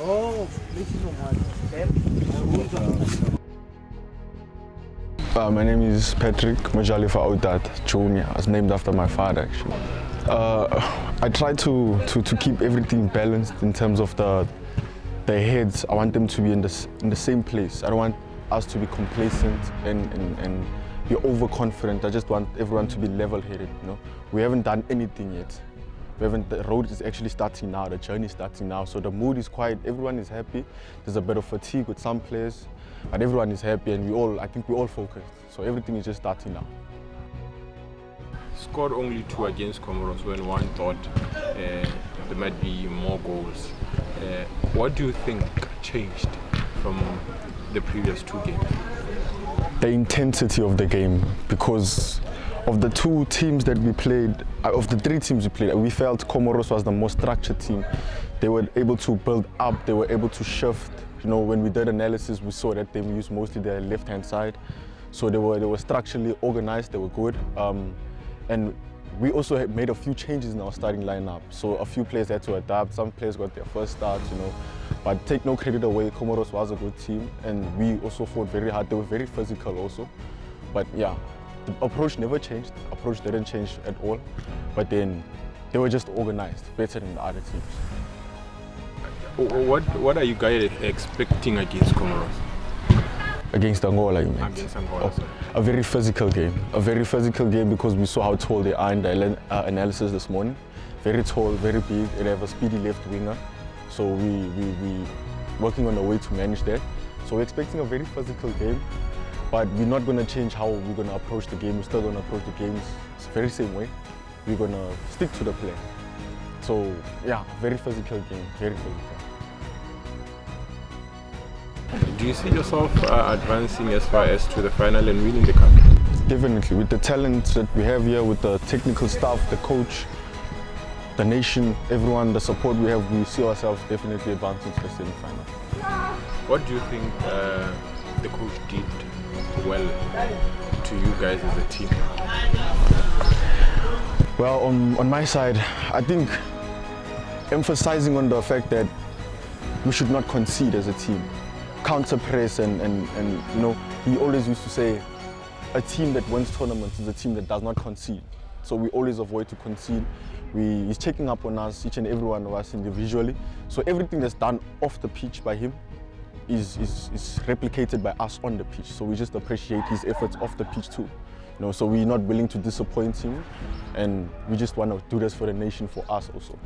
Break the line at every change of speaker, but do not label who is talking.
Oh, this is
Uh, my name is Patrick Majalifa Autata Jr. I was named after my father actually. Uh, I try to, to, to keep everything balanced in terms of the, the heads. I want them to be in the, in the same place. I don't want us to be complacent and, and, and be overconfident. I just want everyone to be level-headed, you know. We haven't done anything yet. We haven't, the road is actually starting now, the journey is starting now. So the mood is quiet, everyone is happy. There's a bit of fatigue with some players, but everyone is happy and we all, I think we're all focused. So everything is just starting now.
Scored only two against Comoros when one thought uh, there might be more goals. Uh, what do you think changed from the previous two games?
the intensity of the game because of the two teams that we played, uh, of the three teams we played, we felt Comoros was the most structured team. They were able to build up, they were able to shift. You know, when we did analysis, we saw that they used mostly their left-hand side. So they were, they were structurally organized, they were good. Um, and we also made a few changes in our starting lineup. So a few players had to adapt, some players got their first start, you know. But take no credit away, Comoros was a good team and we also fought very hard. They were very physical also. But yeah, the approach never changed. The Approach didn't change at all. But then they were just organized, better than the other teams.
What, what are you guys expecting against Comoros?
Against Angola, you meant?
Against Angola,
Oh,
sorry.
a very physical game. A very physical game because we saw how tall they are in the uh, analysis this morning. Very tall, very big. They have a speedy left winger. So we, we, we working on a way to manage that. So we're expecting a very physical game. But we're not going to change how we're going to approach the game. We're still going to approach the games the very same way. We're going to stick to the plan. So yeah, very physical game, very physical.
Do you see yourself uh, advancing as far as to the final and winning the cup?
Definitely, with the talent that we have here, with the technical staff, the coach, the nation, everyone, the support we have, we see ourselves definitely advancing to the semi-final.
What do you think uh, the coach did well to you guys as a team?
Well, on, on my side, I think emphasizing on the fact that we should not concede as a team. Counter press and, and, and you know, he always used to say a team that wins tournaments is a team that does not concede. So we always avoid to concede. We, he's checking up on us, each and every one of us individually. So everything that's done off the pitch by him is, is, is replicated by us on the pitch. So we just appreciate his efforts off the pitch too. You know, so we're not willing to disappoint him and we just want to do this for the nation, for us also.